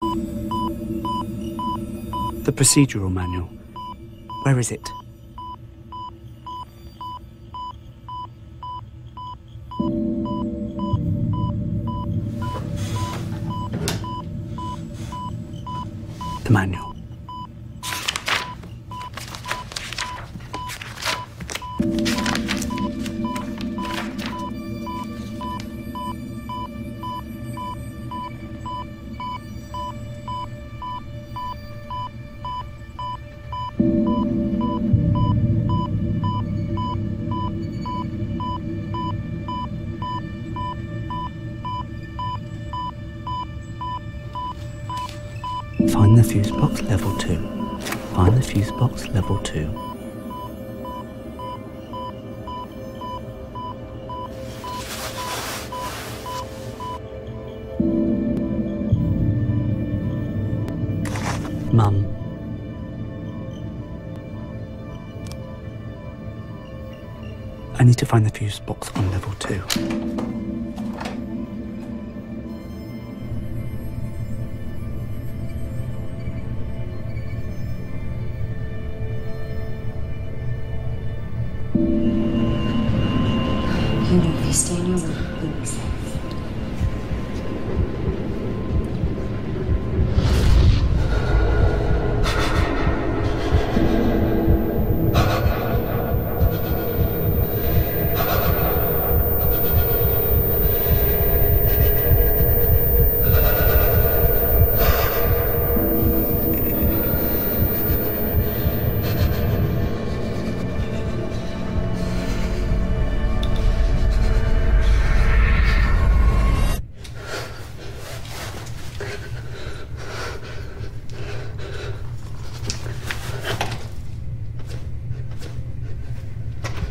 The procedural manual. Where is it? The manual. Fuse box level 2. Find the fuse box level 2. Mum. I need to find the fuse box on level 2.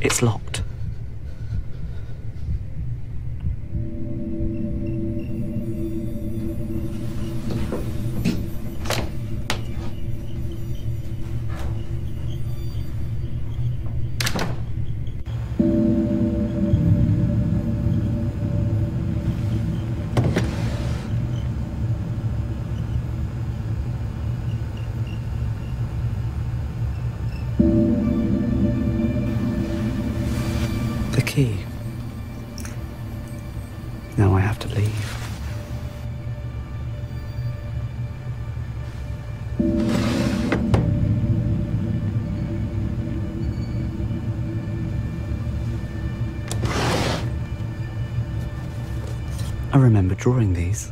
It's locked. Key. Now I have to leave. I remember drawing these.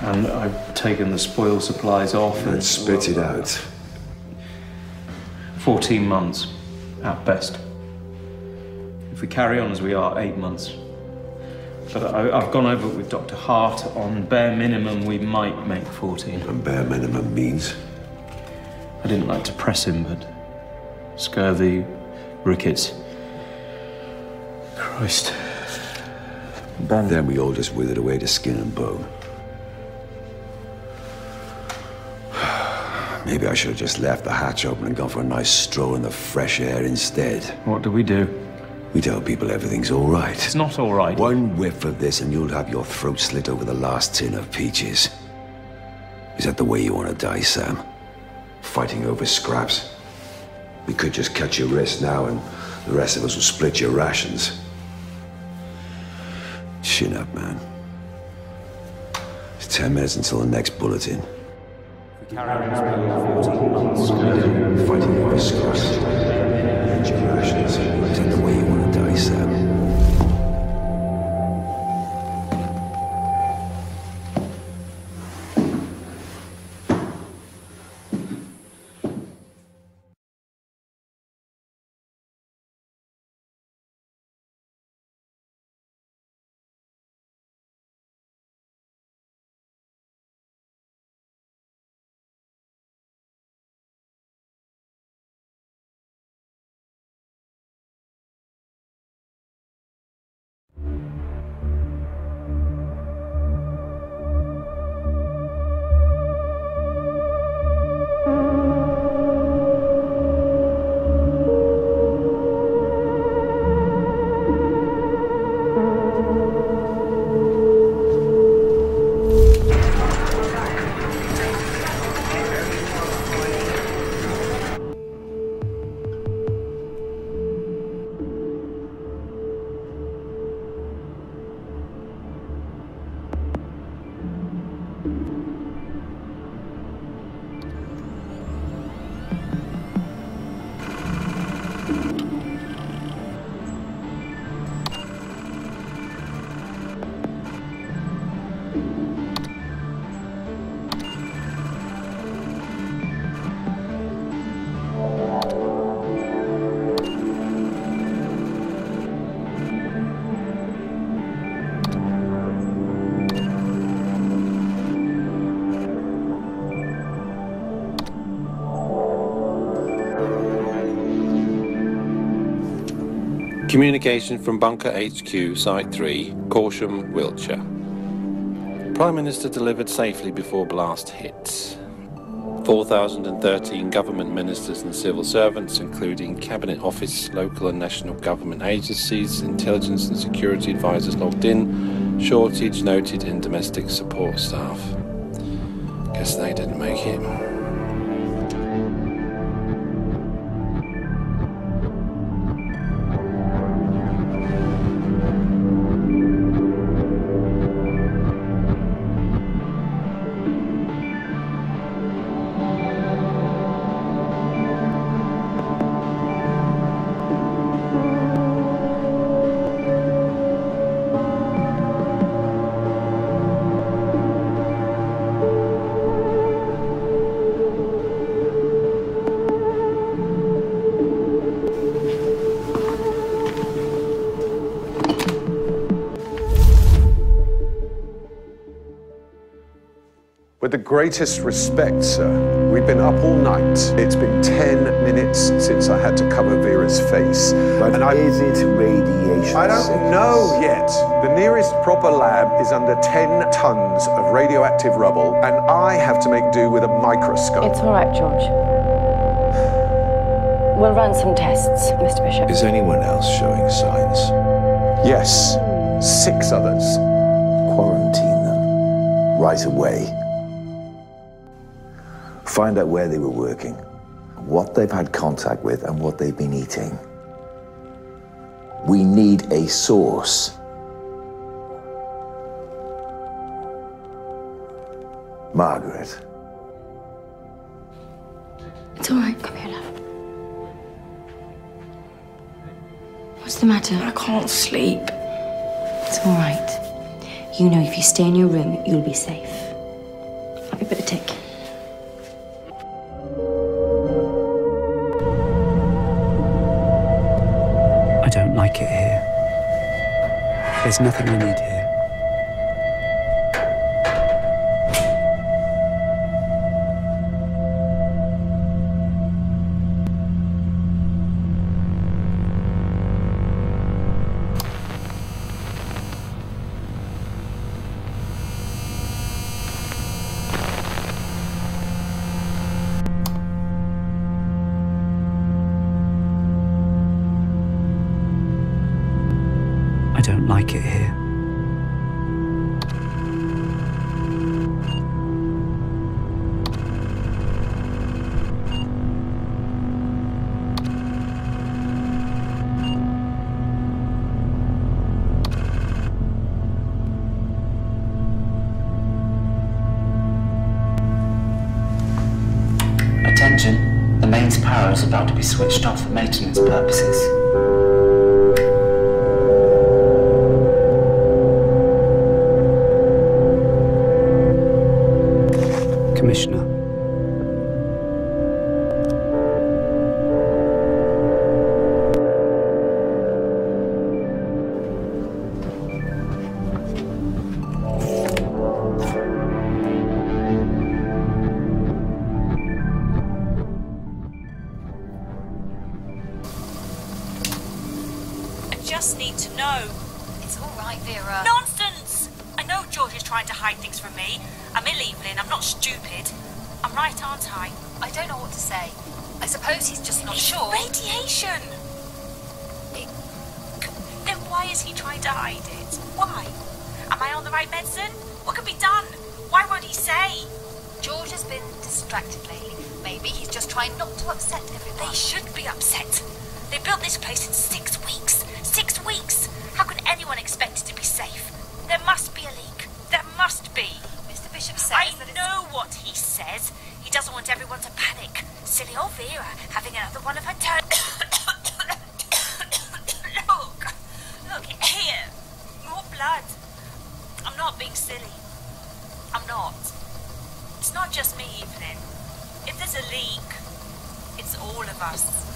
And I've taken the spoil supplies off. And spit it out. 14 months at best. If we carry on as we are, eight months. But I, I've gone over it with Dr. Hart. On bare minimum, we might make 14. And bare minimum means? I didn't like to press him, but scurvy, rickets. Christ. Ben. Then we all just withered away to skin and bone. Maybe I should have just left the hatch open and gone for a nice stroll in the fresh air instead. What do we do? We tell people everything's all right. It's not all right. One whiff of this and you'll have your throat slit over the last tin of peaches. Is that the way you want to die, Sam? Fighting over scraps? We could just cut your wrist now and the rest of us will split your rations. Chin up, man. It's ten minutes until the next bulletin. Fighting over scraps. Communication from Bunker HQ, Site 3, Corsham, Wiltshire. Prime Minister delivered safely before blast hits. 4,013 government ministers and civil servants, including Cabinet Office, local and national government agencies, intelligence and security advisors logged in, shortage noted in domestic support staff. Guess they didn't make it. Greatest respect, sir, we've been up all night. It's been 10 minutes since I had to cover Vera's face. But and I, is it radiation? I don't sickness? know yet. The nearest proper lab is under 10 tons of radioactive rubble, and I have to make do with a microscope. It's all right, George. We'll run some tests, Mr. Bishop. Is anyone else showing signs? yes, six others. Quarantine them right away. Find out where they were working, what they've had contact with, and what they've been eating. We need a source. Margaret. It's all right. Come here, love. What's the matter? I can't sleep. It's all right. You know, if you stay in your room, you'll be safe. Have a bit of tick. There's nothing we need here. About to be switched off for maintenance purposes. Right, aren't I? I don't know what to say. I suppose he's just not sure. Radiation! It- Then why is he trying to hide it? Why? Am I on the right medicine? What can be done? Why won't he say? George has been distracted lately. Maybe he's just trying not to upset everyone. They should be upset. They built this place in six weeks. Six weeks! How can anyone expect it to be safe? There must be a leak. There must be. Mr. Bishop says I that it's... know what he says. He doesn't want everyone to panic. Silly old Vera having another one of her turn. look, look here, more blood. I'm not being silly. I'm not. It's not just me, Evelyn. If there's a leak, it's all of us.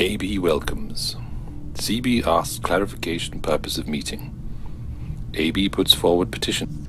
AB welcomes. CB asks clarification purpose of meeting. AB puts forward petition.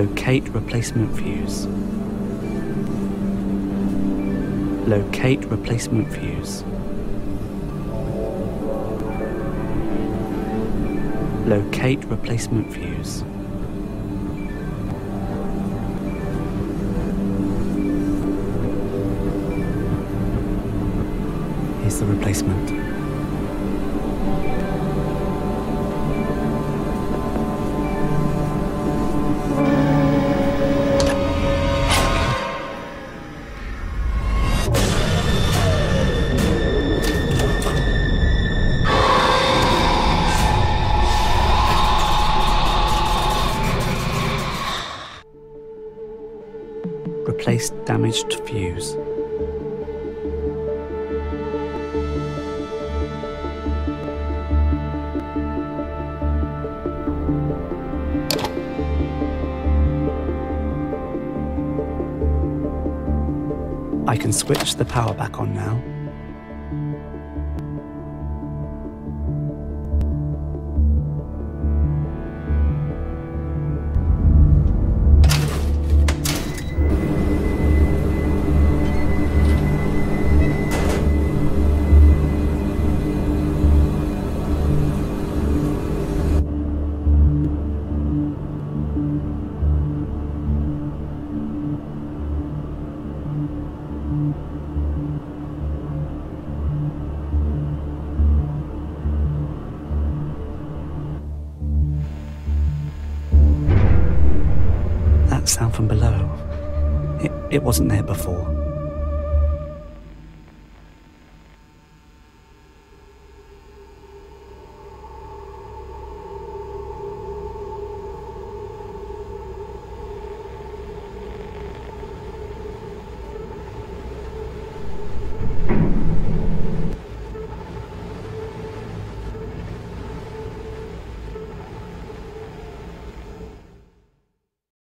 Locate replacement fuse. Locate replacement fuse. Locate replacement fuse. Here's the replacement. Replace damaged fuse. I can switch the power back on now. Sound from below. It, it wasn't there before.